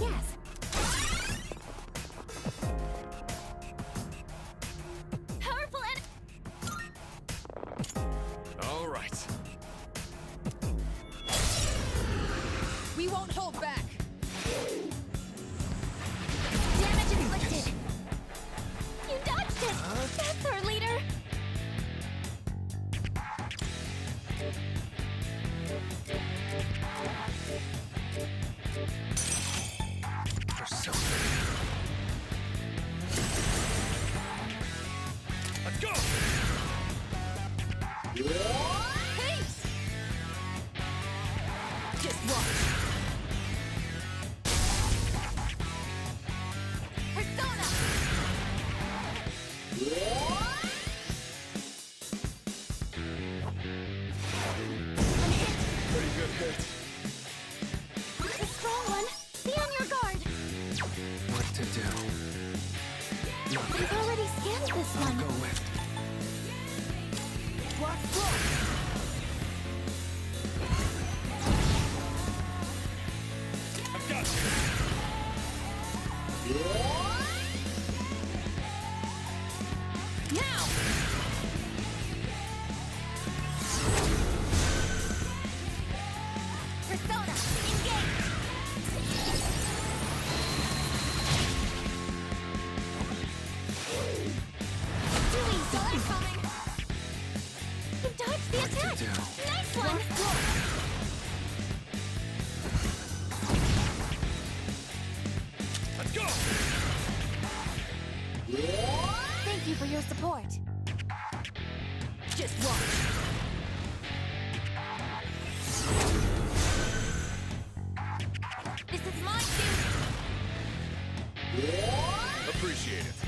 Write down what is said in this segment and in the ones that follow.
Yes. Scanned this I'll one. go with. Watch close. I've got you. Now! You for your support. Just watch. This is my duty. Appreciate it.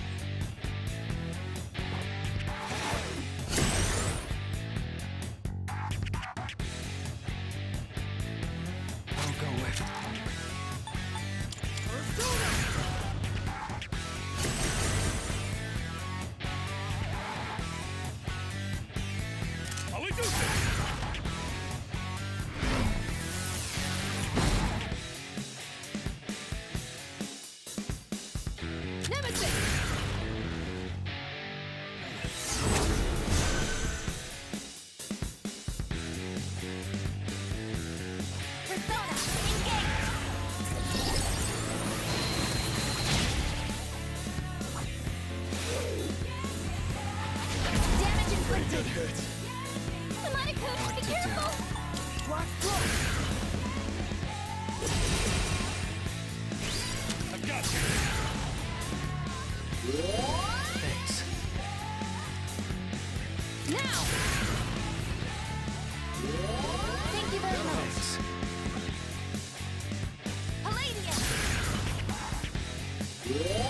Damage inflicted. Good hit. Monaco, be careful. I've got you. Thanks. Now! Thank you very much. Thanks. Palladion.